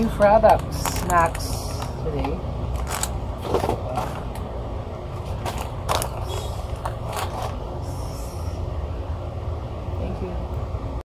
new products, snacks today. Thank you.